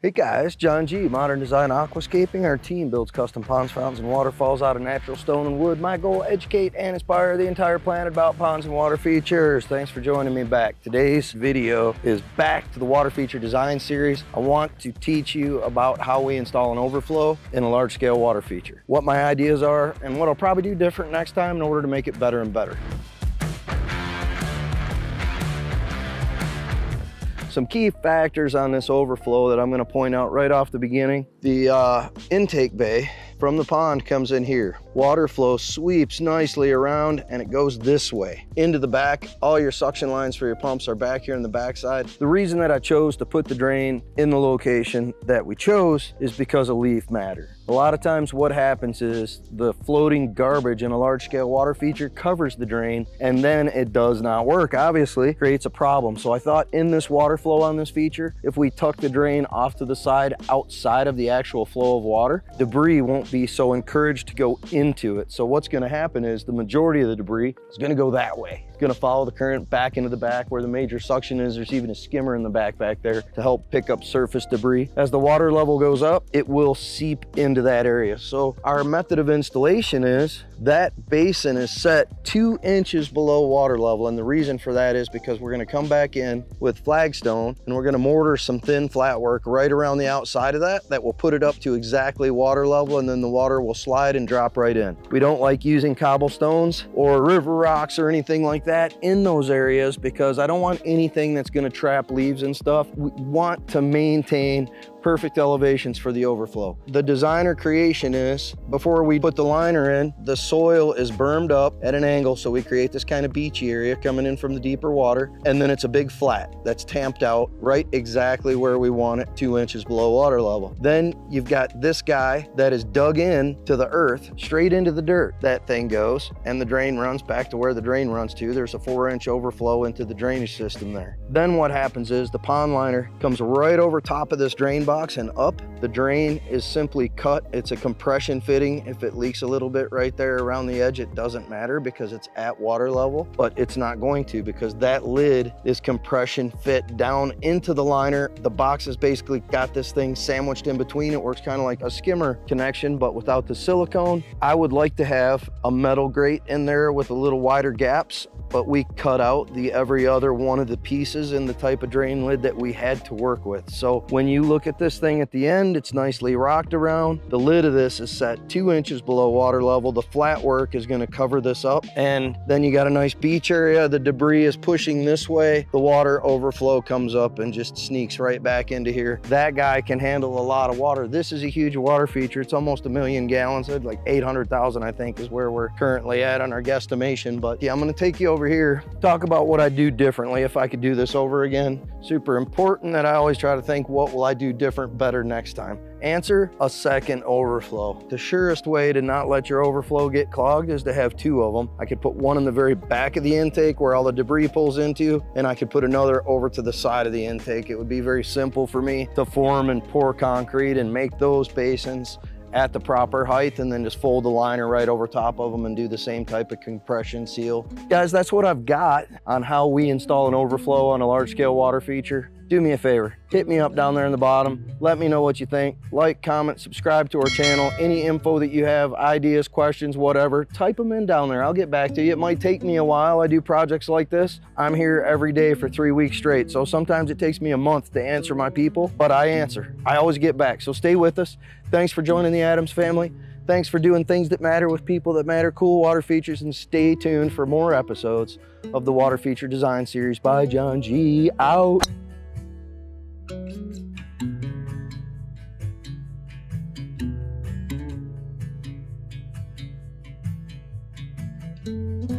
Hey guys, John G, Modern Design Aquascaping. Our team builds custom ponds, fountains, and waterfalls out of natural stone and wood. My goal, educate and inspire the entire planet about ponds and water features. Thanks for joining me back. Today's video is back to the water feature design series. I want to teach you about how we install an overflow in a large scale water feature, what my ideas are, and what I'll probably do different next time in order to make it better and better. Some key factors on this overflow that I'm gonna point out right off the beginning. The uh, intake bay from the pond comes in here. Water flow sweeps nicely around and it goes this way into the back. All your suction lines for your pumps are back here in the backside. The reason that I chose to put the drain in the location that we chose is because of leaf matter. A lot of times what happens is the floating garbage in a large scale water feature covers the drain and then it does not work. Obviously creates a problem. So I thought in this water flow on this feature, if we tuck the drain off to the side outside of the actual flow of water, debris won't be so encouraged to go into it. So what's gonna happen is the majority of the debris is gonna go that way It's gonna follow the current back into the back where the major suction is. There's even a skimmer in the back back there to help pick up surface debris. As the water level goes up, it will seep into that area. So our method of installation is that basin is set two inches below water level. And the reason for that is because we're gonna come back in with flagstone and we're gonna mortar some thin flat work right around the outside of that that will put it up to exactly water level and then the water will slide and drop right in. We don't like using cobblestones or river rocks or anything like that in those areas because I don't want anything that's gonna trap leaves and stuff. We want to maintain perfect elevations for the overflow. The designer creation is, before we put the liner in, the soil is bermed up at an angle so we create this kind of beachy area coming in from the deeper water and then it's a big flat that's tamped out right exactly where we want it, two inches below water level. Then you've got this guy that is dug in to the earth, straight into the dirt. That thing goes and the drain runs back to where the drain runs to. There's a four inch overflow into the drainage system there. Then what happens is the pond liner comes right over top of this drain box and up. The drain is simply cut. It's a compression fitting. If it leaks a little bit right there around the edge, it doesn't matter because it's at water level, but it's not going to because that lid is compression fit down into the liner. The box has basically got this thing sandwiched in between. It works kind of like a skimmer connection, but without the silicone. I would like to have a metal grate in there with a little wider gaps but we cut out the every other one of the pieces in the type of drain lid that we had to work with. So when you look at this thing at the end, it's nicely rocked around. The lid of this is set two inches below water level. The flat work is gonna cover this up. And then you got a nice beach area. The debris is pushing this way. The water overflow comes up and just sneaks right back into here. That guy can handle a lot of water. This is a huge water feature. It's almost a million gallons, like 800,000, I think is where we're currently at on our guesstimation. But yeah, I'm gonna take you over over here, talk about what I do differently if I could do this over again. Super important that I always try to think, what will I do different, better next time? Answer, a second overflow. The surest way to not let your overflow get clogged is to have two of them. I could put one in the very back of the intake where all the debris pulls into, and I could put another over to the side of the intake. It would be very simple for me to form and pour concrete and make those basins at the proper height and then just fold the liner right over top of them and do the same type of compression seal. Guys, that's what I've got on how we install an overflow on a large scale water feature do me a favor, hit me up down there in the bottom. Let me know what you think. Like, comment, subscribe to our channel. Any info that you have, ideas, questions, whatever, type them in down there. I'll get back to you. It might take me a while. I do projects like this. I'm here every day for three weeks straight. So sometimes it takes me a month to answer my people, but I answer. I always get back. So stay with us. Thanks for joining the Adams family. Thanks for doing things that matter with people that matter, cool water features, and stay tuned for more episodes of the Water Feature Design Series by John G. Out. Música